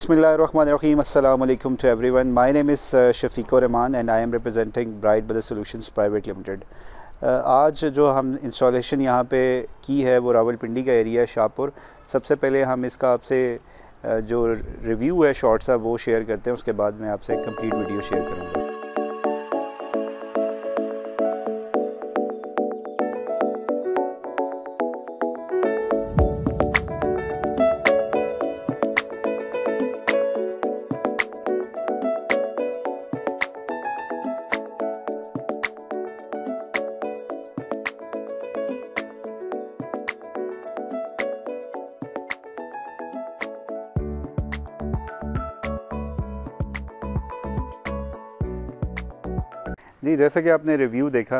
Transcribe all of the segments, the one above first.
Bismillahirrahmanirrahim. Assalamu alaikum to everyone. My name is uh, Shafiqur Rahman and I am representing Bright Brother Solutions Private Limited. Uh, आज जो हम installation यहाँ पे की है वो रावलपिंडी का एरिया है शाहपुर सबसे पहले हम इसका आपसे uh, जो रिव्यू है शॉर्ट सा वो शेयर करते हैं उसके बाद मैं आपसे कंप्लीट वीडियो शेयर करूँगा जी जैसा कि आपने रिव्यू देखा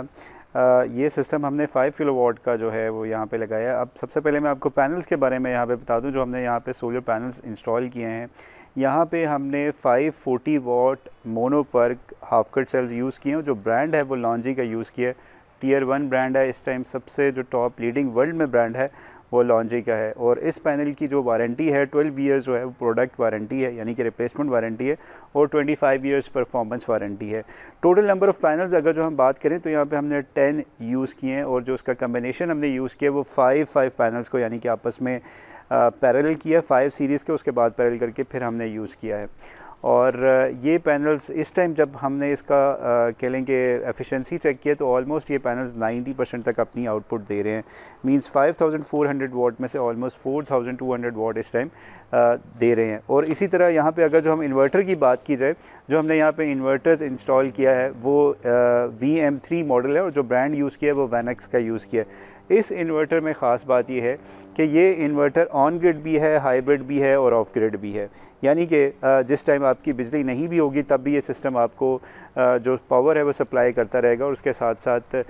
आ, ये सिस्टम हमने 5 किलो वाट का जो है वो यहाँ पे लगाया अब सबसे पहले मैं आपको पैनल्स के बारे में यहाँ पे बता दूँ जो हमने यहाँ पे सोलर पैनल्स इंस्टॉल किए हैं। यहाँ पे हमने 540 watt mono PERC half cut cells use किए हैं जो ब्रांड है वो लॉन्जी का यूज़ किया है। टीयर वन ब्रांड है इस टाइम सबसे जो टॉप लीडिंग वर्ल्ड में ब्रांड है। वो लॉन्जी का है। और इस पैनल की जो वारंटी है 12 ईयर्स जो है, वो प्रोडक्ट वारंटी है, यानी कि रिप्लेसमेंट वारंटी है, और 25 ईयर्स परफॉर्मेंस वारंटी है। टोटल नंबर ऑफ़ पैनल्स अगर जो हम बात करें तो यहाँ पे हमने 10 यूज़ किए हैं, और जो उसका कम्बिनेशन हमने यूज़ किया वो फाइव फाइव पैनल्स को, यानी कि आपस में पैरल किया फाइव सीरीज़ के, उसके बाद पैरल करके फिर हमने यूज़ किया है। और ये पैनल्स इस टाइम जब हमने इसका कह लें कि एफिशिएंसी चेक किया तो ऑलमोस्ट ये पैनल्स 90 परसेंट तक अपनी आउटपुट दे रहे हैं। मींस 5400 वाट में से ऑलमोस्ट 4200 वाट इस टाइम दे रहे हैं। और इसी तरह यहाँ पे अगर जो हम इन्वर्टर की बात की जाए, जो हमने यहाँ पे इन्वर्टर्स इंस्टॉल किया है, वो वी एम मॉडल है और जो ब्रांड यूज़ किया है, वो वैनक्स का यूज़ किया है। इस इन्वर्टर में ख़ास बात यह है कि ये इन्वर्टर ऑन ग्रिड भी है हाइब्रिड भी है और ऑफ़ ग्रिड भी है। यानी कि जिस टाइम आपकी बिजली नहीं भी होगी, तब भी ये सिस्टम आपको जो पावर है वो सप्लाई करता रहेगा और उसके साथ साथ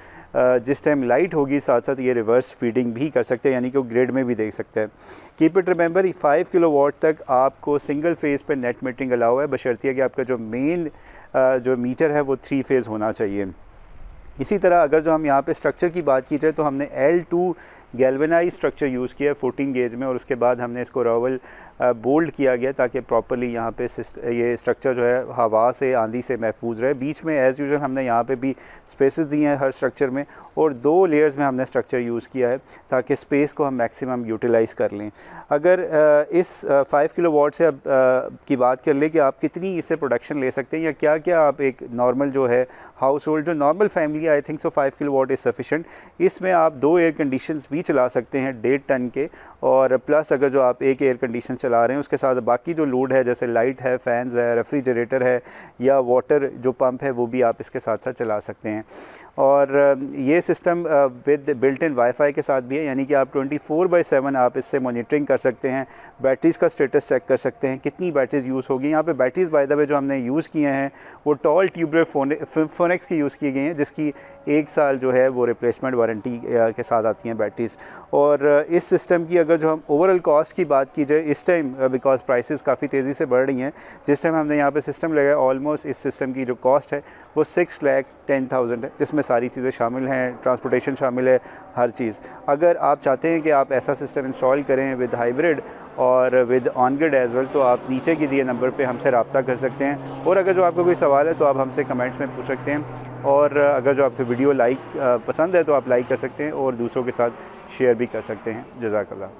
जिस टाइम लाइट होगी साथ साथ ये रिवर्स फीडिंग भी कर सकते हैं, यानी कि वो ग्रिड में भी देख सकते हैं। Keep it remember five kilo watt तक आपको सिंगल फ़ेज़ पर नेट मीटरिंग अलाउ है, बशर्ती है कि आपका जो मेन जो मीटर है वो थ्री फ़ेज़ होना चाहिए। इसी तरह अगर जो हम यहाँ पे स्ट्रक्चर की बात की जाए तो हमने L2 to galvanise structure use किया है फोर्टीन गेज में और उसके बाद हमने इसको रॉवल बोल्ड किया गया ताकि प्रॉपरली यहाँ पे ये स्ट्रक्चर जो है, हवा से, आंधी से महफूज रहे। बीच में एज़ यूजल हमने यहाँ पे भी स्पेसेस दिए हैं हर स्ट्रक्चर में और दो लेयर्स में हमने स्ट्रक्चर यूज़ किया है ताकि स्पेस को हम मैक्सिमम यूटिलाइज़ कर लें। अगर इस फाइव किलो वाट से अब की बात कर लें कि आप कितनी इससे प्रोडक्शन ले सकते हैं या क्या क्या आप एक नॉर्मल जो है हाउस होल्ड जो normal family I think so five kilo watt is sufficient इसमें आप दो एयर कंडीशन भी चला सकते हैं डेढ़ टन के और प्लस अगर जो आप एक एयर कंडीशन चला रहे हैं। उसके साथ बाकी जो लोड है, जैसे लाइट है, फ़ैन्स है, रेफ्रिजरेटर है या वाटर जो पंप है, वो भी आप इसके साथ साथ चला सकते हैं। और ये system with built in WiFi के साथ भी है, यानी कि आप 24 फोर बाई सेवन आप इससे मॉनिटरिंग कर सकते हैं, बैटरीज़ का स्टेटस चेक कर सकते हैं, कितनी बैटरीज यूज़ होगी। यहाँ पे बैटरीज, बाय द वे, जो हमने यूज़ किए हैं, वो टॉल ट्यूबलर फोनेक्स की यूज़ की गई हैं, जिसकी एक साल जो है, वो रिप्लेसमेंट वारंटी के साथ आती हैं बैटरीज़। और इस सिस्टम की अगर जो हम ओवरऑल कॉस्ट की बात की जाए, इस टाइम बिकॉज़ प्राइसेस काफ़ी तेज़ी से बढ़ रही हैं। जिस टाइम हमने यहाँ पे सिस्टम लगाया ऑलमोस्ट इस सिस्टम की जो कॉस्ट है, वो सिक्स लैख टेन थाउज़ेंड है, जिसमें सारी चीज़ें शामिल हैं ट्रांसपोर्टेशन शामिल है, हर चीज़। अगर आप चाहते हैं कि आप ऐसा सिस्टम इंस्टॉल करें विद हाइब्रिड और with on grid as well तो आप नीचे के दिए नंबर पर हमसे रबता कर सकते हैं। और अगर जो आपको कोई सवाल है तो आप हमसे कमेंट्स में पूछ सकते हैं। और अगर जो आपकी वीडियो लाइक पसंद है तो आप लाइक कर सकते हैं और दूसरों के साथ शेयर भी कर सकते हैं। जजाकल्ला